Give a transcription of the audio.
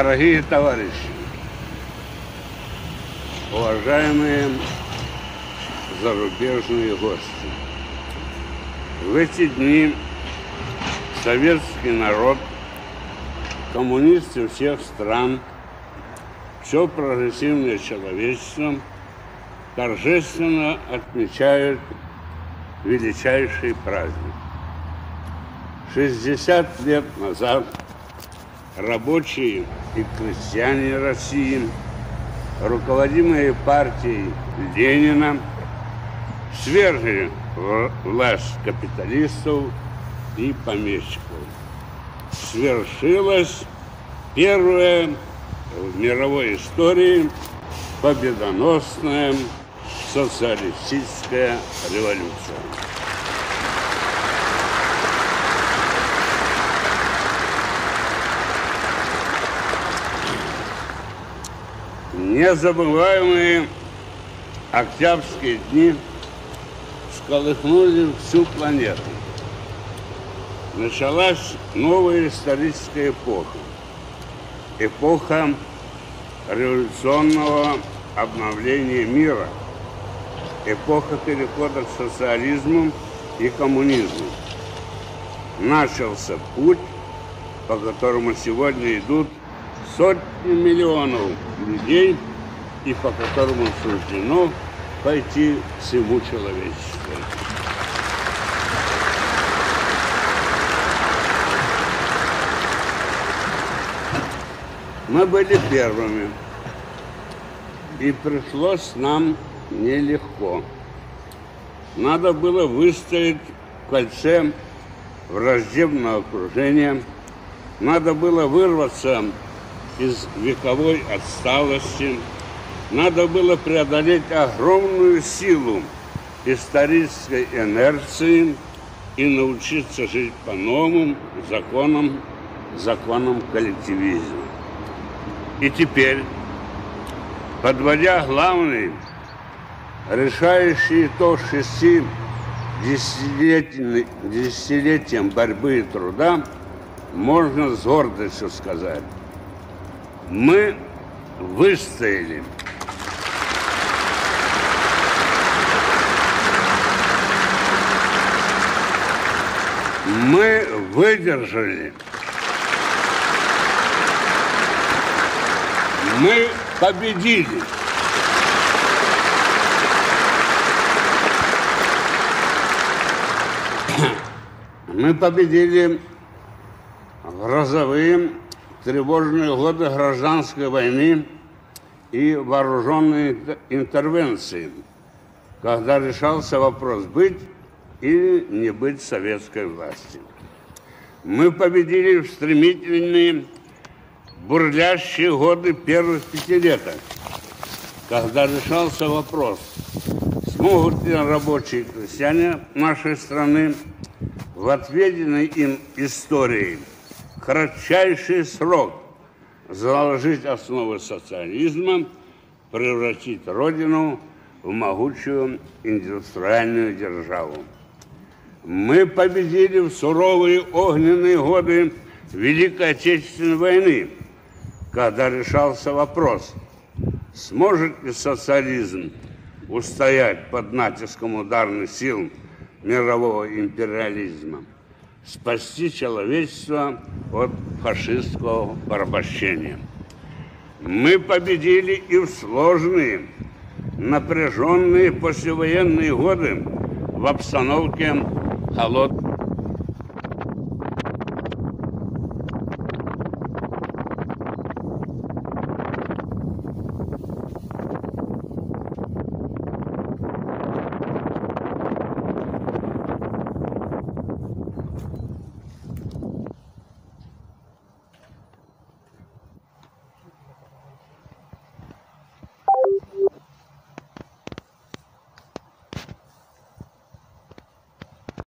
Дорогие товарищи, уважаемые зарубежные гости, в эти дни советский народ, коммунисты всех стран, все прогрессивное человечество торжественно отмечают величайший праздник. 60 лет назад рабочие и крестьяне России, руководимые партией Ленина, свергли власть капиталистов и помещиков. Свершилась первая в мировой истории победоносная социалистическая революция. Незабываемые октябрьские дни всколыхнули всю планету. Началась новая историческая эпоха. Эпоха революционного обновления мира. Эпоха перехода к социализму и коммунизму. Начался путь, по которому сегодня идут сотни миллионов людей и по которому суждено пойти всему человечеству. Мы были первыми, и пришлось нам нелегко. Надо было выстоять в кольце враждебного окружения, надо было вырваться из вековой отсталости. Надо было преодолеть огромную силу исторической инерции и научиться жить по новым законам, законам коллективизма. И теперь, подводя главный, решающий итог шести десятилетиям борьбы и труда, можно с гордостью сказать, мы выстояли. Мы выдержали. Мы победили. Мы победили грозовые тревожные годы гражданской войны и вооруженной интервенции, когда решался вопрос быть или не быть советской власти. Мы победили в стремительные бурлящие годы первых пятилеток, когда решался вопрос, смогут ли рабочие крестьяне нашей страны в отведенной им истории – кратчайший срок заложить основы социализма, превратить Родину в могучую индустриальную державу. Мы победили в суровые огненные годы Великой Отечественной войны, когда решался вопрос, сможет ли социализм устоять под натиском ударных сил мирового империализма спасти человечество от фашистского порабощения. Мы победили и в сложные, напряженные послевоенные годы в обстановке холодной